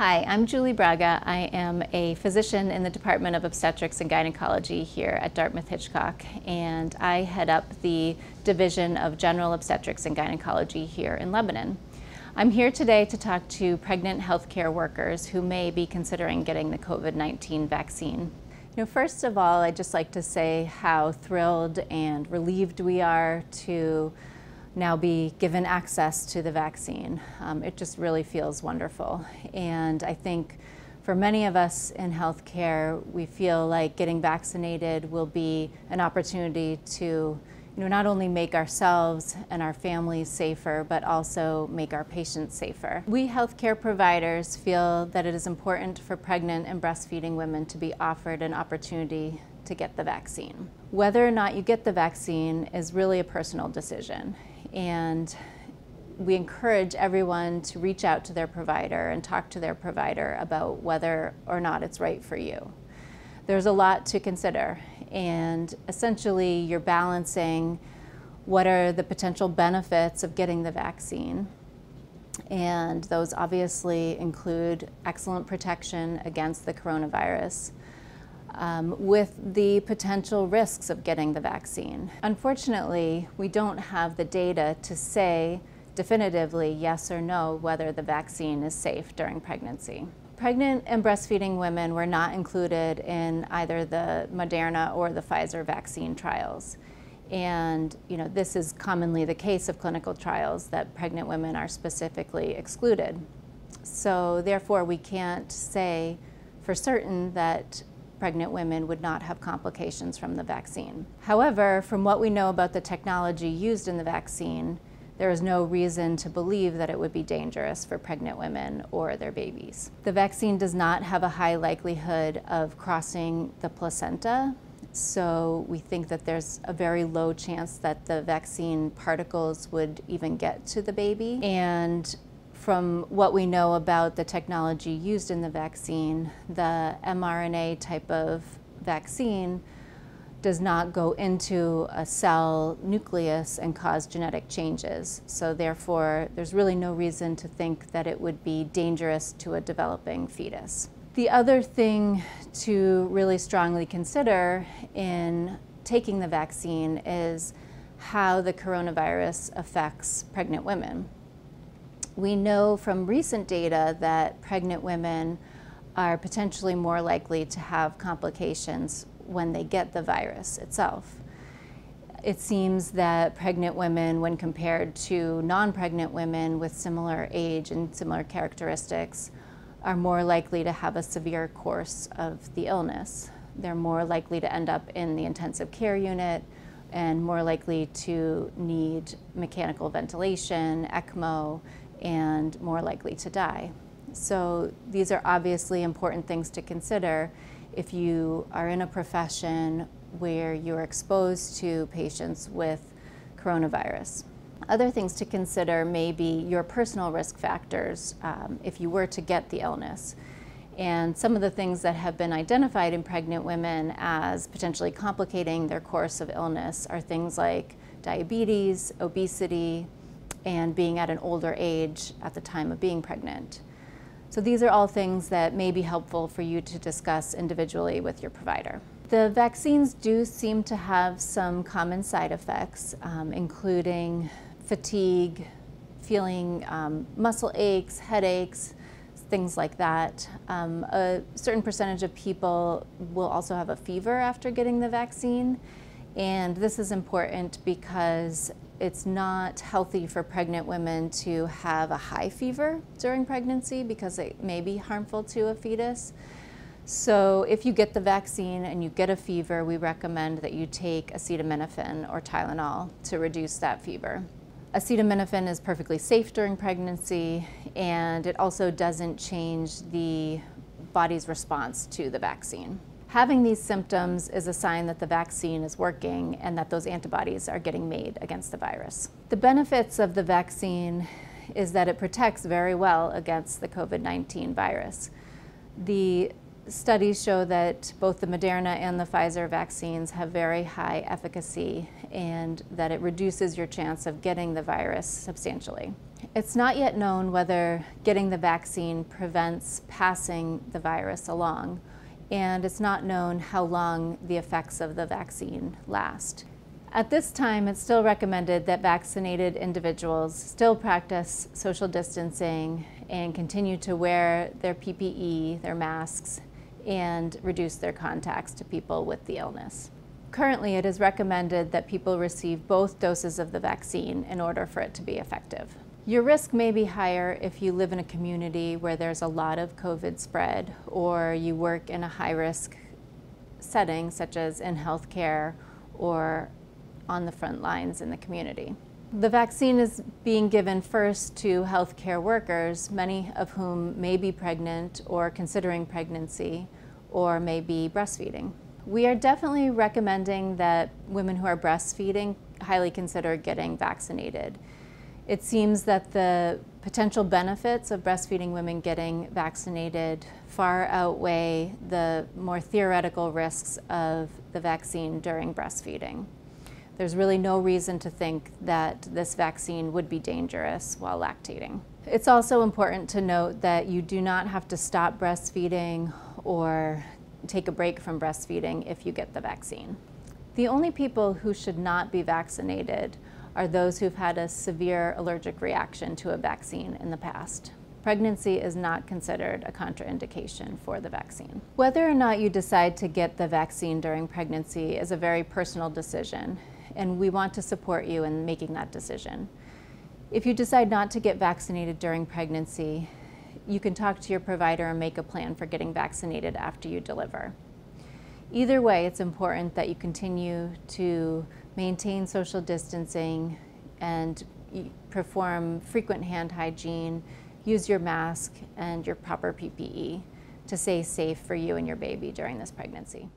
Hi, I'm Julie Braga. I am a physician in the Department of Obstetrics and Gynecology here at Dartmouth Hitchcock, and I head up the Division of General Obstetrics and Gynecology here in Lebanon. I'm here today to talk to pregnant healthcare workers who may be considering getting the COVID-19 vaccine. You know, first of all, I'd just like to say how thrilled and relieved we are to now be given access to the vaccine. Um, it just really feels wonderful. And I think for many of us in healthcare, we feel like getting vaccinated will be an opportunity to you know, not only make ourselves and our families safer, but also make our patients safer. We healthcare providers feel that it is important for pregnant and breastfeeding women to be offered an opportunity to get the vaccine. Whether or not you get the vaccine is really a personal decision and we encourage everyone to reach out to their provider and talk to their provider about whether or not it's right for you. There's a lot to consider, and essentially, you're balancing what are the potential benefits of getting the vaccine. And those obviously include excellent protection against the coronavirus, um, with the potential risks of getting the vaccine. Unfortunately, we don't have the data to say definitively yes or no whether the vaccine is safe during pregnancy. Pregnant and breastfeeding women were not included in either the Moderna or the Pfizer vaccine trials. And you know, this is commonly the case of clinical trials that pregnant women are specifically excluded. So therefore, we can't say for certain that pregnant women would not have complications from the vaccine. However, from what we know about the technology used in the vaccine, there is no reason to believe that it would be dangerous for pregnant women or their babies. The vaccine does not have a high likelihood of crossing the placenta, so we think that there's a very low chance that the vaccine particles would even get to the baby. And from what we know about the technology used in the vaccine, the mRNA type of vaccine does not go into a cell nucleus and cause genetic changes. So therefore, there's really no reason to think that it would be dangerous to a developing fetus. The other thing to really strongly consider in taking the vaccine is how the coronavirus affects pregnant women. We know from recent data that pregnant women are potentially more likely to have complications when they get the virus itself. It seems that pregnant women, when compared to non pregnant women with similar age and similar characteristics, are more likely to have a severe course of the illness. They're more likely to end up in the intensive care unit and more likely to need mechanical ventilation, ECMO, and more likely to die. So these are obviously important things to consider if you are in a profession where you're exposed to patients with coronavirus. Other things to consider may be your personal risk factors um, if you were to get the illness. And some of the things that have been identified in pregnant women as potentially complicating their course of illness are things like diabetes, obesity, and being at an older age at the time of being pregnant. So these are all things that may be helpful for you to discuss individually with your provider. The vaccines do seem to have some common side effects, um, including fatigue, feeling um, muscle aches, headaches, things like that. Um, a certain percentage of people will also have a fever after getting the vaccine. And this is important because it's not healthy for pregnant women to have a high fever during pregnancy because it may be harmful to a fetus. So if you get the vaccine and you get a fever, we recommend that you take acetaminophen or Tylenol to reduce that fever. Acetaminophen is perfectly safe during pregnancy and it also doesn't change the body's response to the vaccine. Having these symptoms is a sign that the vaccine is working and that those antibodies are getting made against the virus. The benefits of the vaccine is that it protects very well against the COVID-19 virus. The studies show that both the Moderna and the Pfizer vaccines have very high efficacy and that it reduces your chance of getting the virus substantially. It's not yet known whether getting the vaccine prevents passing the virus along, and it's not known how long the effects of the vaccine last. At this time, it's still recommended that vaccinated individuals still practice social distancing and continue to wear their PPE, their masks, and reduce their contacts to people with the illness. Currently, it is recommended that people receive both doses of the vaccine in order for it to be effective. Your risk may be higher if you live in a community where there's a lot of COVID spread or you work in a high risk setting, such as in healthcare or on the front lines in the community. The vaccine is being given first to healthcare workers, many of whom may be pregnant or considering pregnancy or may be breastfeeding. We are definitely recommending that women who are breastfeeding highly consider getting vaccinated. It seems that the potential benefits of breastfeeding women getting vaccinated far outweigh the more theoretical risks of the vaccine during breastfeeding. There's really no reason to think that this vaccine would be dangerous while lactating. It's also important to note that you do not have to stop breastfeeding or take a break from breastfeeding if you get the vaccine. The only people who should not be vaccinated are those who've had a severe allergic reaction to a vaccine in the past. Pregnancy is not considered a contraindication for the vaccine. Whether or not you decide to get the vaccine during pregnancy is a very personal decision, and we want to support you in making that decision. If you decide not to get vaccinated during pregnancy, you can talk to your provider and make a plan for getting vaccinated after you deliver. Either way, it's important that you continue to maintain social distancing and perform frequent hand hygiene, use your mask and your proper PPE to stay safe for you and your baby during this pregnancy.